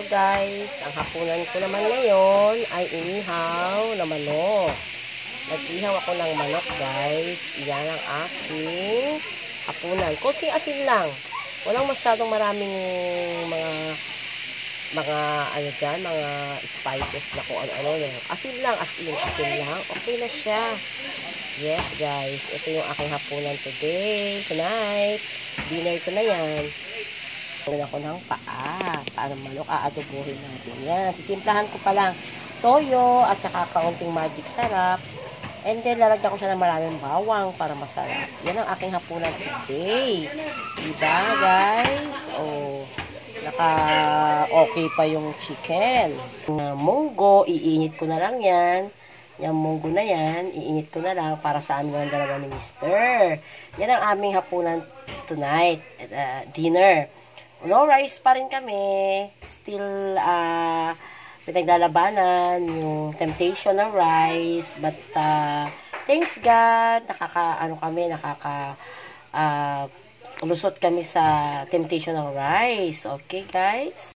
So guys, ang hapunan ko naman ngayon ay inihaw na manok. Nag-ihaw ako ng manok guys. Yan ang aking hapunan. Kunting asin lang. Walang masyadong maraming mga mga ano dyan, mga spices na kung ano-ano. Yung asin lang, asin, asin lang. Okay na siya. Yes guys, ito yung aking hapunan today, tonight. Dinner ko na yan. Tulad ako ng paa. Paa ng manok. Aadobohin natin yan. Titimplahan ko pa lang toyo at saka kaunting magic sarap. And then, lalagyan ko siya ng maraming bawang para masarap. Yan ang aking hapunan today. Diba, guys? O, naka-okay pa yung chicken. Yung munggo, iinit ko na lang yan. Yung munggo na yan, iinit ko na lang para sa amin ng dalawa ni Mister. Yan ang aming hapunan tonight, uh, dinner. No rice pa rin kami. Still, uh, pinaglalabanan yung temptation ng rice. But, uh, thanks God, nakaka, ano kami, nakaka, uh, lusot kami sa temptation ng rice. Okay, guys?